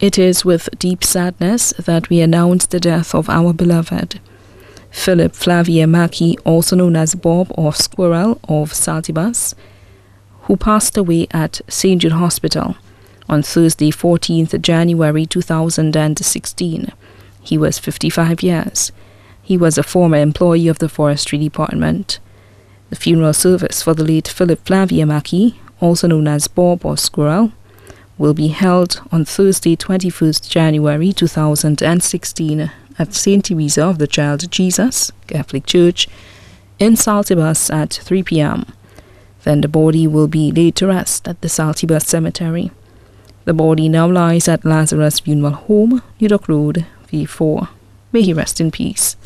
It is with deep sadness that we announce the death of our beloved Philipp Flavien Marquis, also known as Bob or Squirrel of Saltibus, who passed away at St. Jude Hospital on Thursday, 14th January 2016. He was 55 years. He was a former employee of the Forestry Department. The funeral service for the late Philipp Flavien Marquis, also known as Bob or Squirrel, will be held on Thursday, 21st January 2016 at St. Teresa of the Child Jesus Catholic Church in Saltibus at 3 p.m. Then the body will be laid to rest at the Saltibus Cemetery. The body now lies at Lazarus Funeral Home, New Dock Road, Vieux Fort. May he rest in peace.